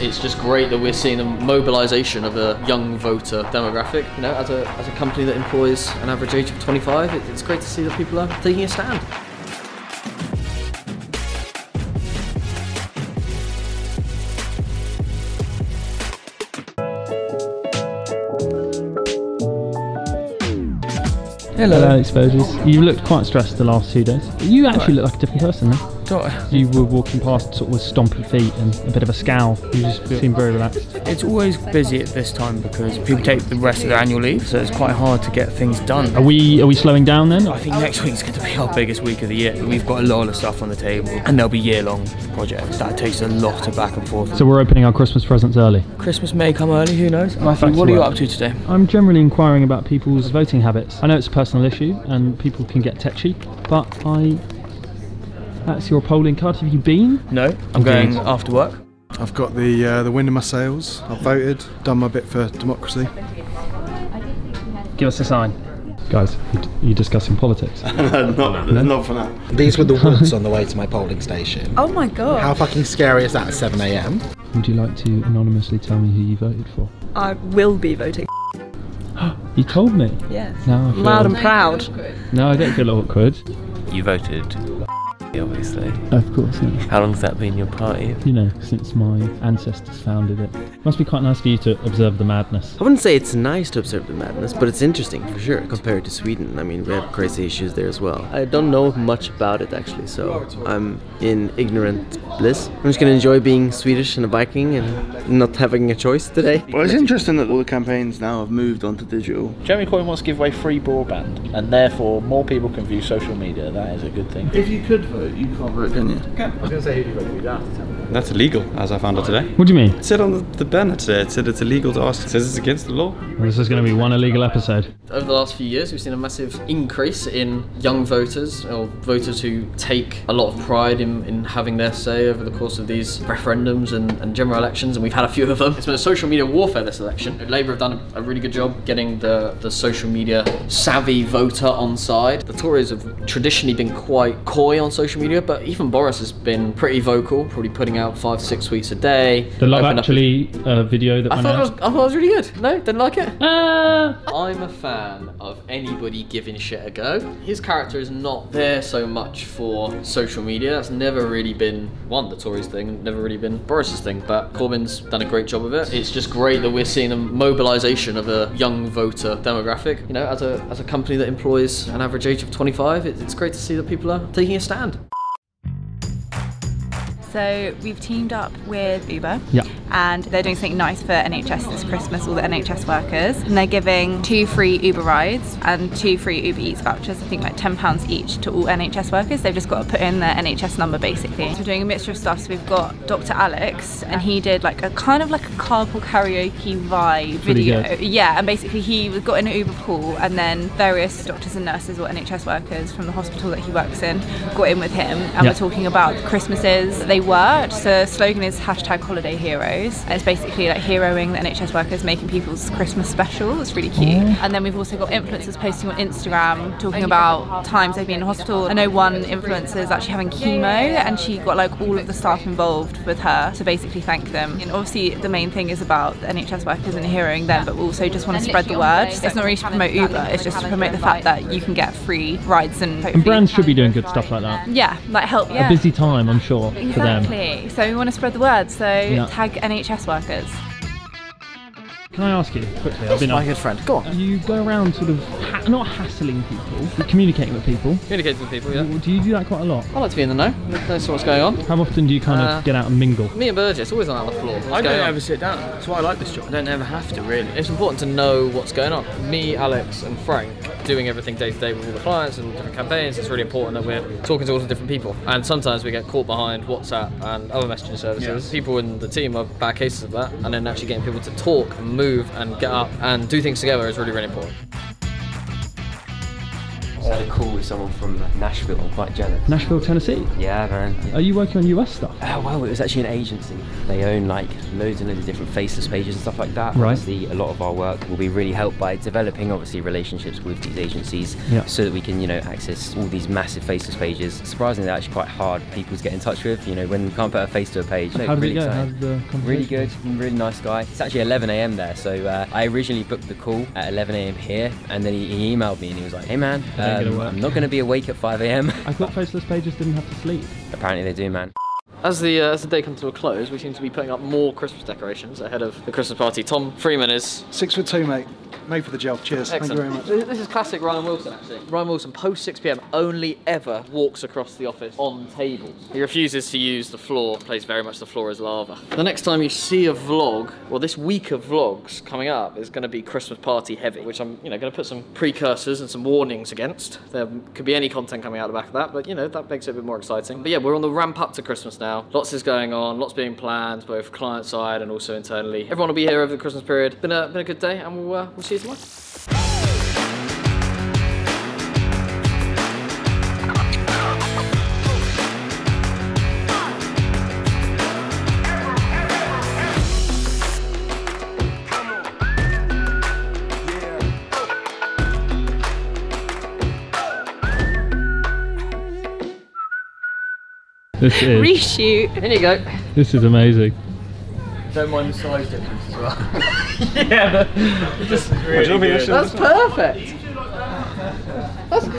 It's just great that we're seeing a mobilisation of a young voter demographic. You know, as a, as a company that employs an average age of 25, it, it's great to see that people are taking a stand. Hello, Alex Burgess. You looked quite stressed the last two days. You actually look like a different person now. You were walking past sort of with stompy feet and a bit of a scowl. You just seem very relaxed. It's always busy at this time because people take the rest of their annual leave, so it's quite hard to get things done. Are we are we slowing down then? I think next week's going to be our biggest week of the year. We've got a lot of stuff on the table, and there'll be year-long projects. That takes a lot of back and forth. So we're opening our Christmas presents early. Christmas may come early. Who knows? Matthew, Back to what are you up to today? I'm generally inquiring about people's voting habits. I know it's a personal issue and people can get tetchy, but I. That's your polling card. Have you been? No, I'm going after work. I've got the uh, the wind in my sails. I've voted, done my bit for democracy. Give us a sign. Guys, you, you discussing politics? not, not for now. These were the woods on the way to my polling station. Oh my god. How fucking scary is that at 7 a.m.? Would you like to anonymously tell me who you voted for? I will be voting. You told me. Yes. Now I feel, Loud and proud. Now I don't feel awkward. You voted, obviously. Of course, yeah. How has that been your party? You know, since my ancestors founded it. Must be quite nice for you to observe the madness. I wouldn't say it's nice to observe the madness, but it's interesting for sure compared to Sweden. I mean, we have crazy issues there as well. I don't know much about it actually, so I'm in ignorant bliss. I'm just gonna enjoy being Swedish and a Viking and not having a choice today. Well, it's interesting that all the campaigns now have moved onto digital. Jeremy Corbyn wants to give away free broadband, and therefore more people can view social media. That is a good thing. If you could vote, you can't vote, can you? That's illegal, as I found out today. What do you mean? It said on the, the banner today, it said it's illegal to ask. It says it's against the law. Well, this is going to be one illegal episode. Over the last few years, we've seen a massive increase in young voters, or voters who take a lot of pride in, in having their say over the course of these referendums and, and general elections, and we've had a few of them. It's been a social media warfare this election. Labour have done a, a really good job getting the, the social media savvy voter on side. The Tories have traditionally been quite coy on social media, but even Boris has been pretty vocal, probably putting out five, six tweets a day. The Love up- Actually uh, video that I went thought, was, I thought it was really good. No, didn't like it. Uh, I'm a fan of anybody giving shit a go. His character is not there so much for social media. That's never really been one the Tories thing, never really been Boris's thing. But Corbyn's done a great job of it. It's just great that we're seeing a mobilisation of a young voter demographic. You know, as a as a company that employs an average age of 25, it, it's great to see that people are taking a stand. So we've teamed up with Uber. Yeah. And they're doing something nice for NHS this Christmas, all the NHS workers. And they're giving two free Uber rides and two free Uber Eats vouchers, I think like £10 each to all NHS workers. They've just got to put in their NHS number basically. So we're doing a mixture of stuff. So we've got Dr. Alex and he did like a kind of like a carpool karaoke vibe video. Yeah, and basically he got in an Uber pool and then various doctors and nurses or NHS workers from the hospital that he works in got in with him and Yeah. we're talking about the Christmases they worked. So the slogan is hashtag holiday heroes. And it's basically like heroing the NHS workers making people's Christmas special. It's really cute. Mm. And then we've also got influencers posting on Instagram talking about times they've been in hospital. I know one influencer is actually having chemo and she got like all of the staff involved with her to basically thank them. And obviously the main thing is about the NHS workers and heroing them, but we also just want to spread the word. It's not really to promote Uber, it's just to promote the fact that you can get free rides and and brands should be doing good stuff like that. yeah, like help. Yeah. A busy time, I'm sure, them. Exactly. So we want to spread the word. So tag NHS workers. Can I ask you quickly? I've been My good friend. Go on. You go around sort of ha- not hassling people, but communicating with people. Communicating with people, yeah. Do you do that quite a lot? I like to be in the know. Know what's going on. How often do you kind Uh, of get out and mingle? Me and Burgess always on the floor. What's I don't going on? ever sit down. That's why I like this job. I don't ever have to really. It's important to know what's going on. Me, Alex, and Frank doing everything day to day with all the clients and different campaigns. It's really important that we're talking to all the different people. And sometimes we get caught behind WhatsApp and other messaging services. People in the team are bad cases of that. And then actually getting people to talk and move and get up and do things together is really, really important. Had a call with someone from Nashville. I'm quite jealous. Nashville, Tennessee. Yeah, man. Are you working on US stuff? Uh, well, it was actually an agency. They own like loads and loads of different faceless pages and stuff like that. Right. Obviously, a lot of our work will be really helped by developing, obviously, relationships with these agencies, Yeah. so that we can, you know, access all these massive faceless pages. Surprisingly, they're actually quite hard people to get in touch with. You know, when you can't put a face to a page. How did really it go? How the Really good, really nice guy. It's actually 11 a.m. there, so uh, I originally booked the call at 11 a.m. here, and then he, he emailed me and he was like, "Hey man, It ain't gonna um, work." I'm not going to be awake at 5 a.m." I thought faceless pages didn't have to sleep. Apparently they do, man. As the uh, as the day comes to a close, we seem to be putting up more Christmas decorations ahead of the Christmas party. Tom Freeman is Six foot two, mate. Made for the job. Cheers. Thank you very much. This this is classic Ryan Wilson, actually. Ryan Wilson, post 6 pm, only ever walks across the office on tables. He refuses to use the floor, plays very much the floor as lava. The next time you see a vlog, well, this week of vlogs coming up is going to be Christmas party heavy, which I'm, you know, going to put some precursors and some warnings against. There could be any content coming out the back of that, but you know, that makes it a bit more exciting. But yeah, we're on the ramp up to Christmas now. Lots is going on, lots being planned, both client side and also internally. Everyone will be here over the Christmas period. Been a been a good day, and we'll uh, we'll see you tomorrow. This is Reshoot. In you go. this is amazing. Don't mind the size difference as well. yeah, but just Would you be interested in That's perfect. That's,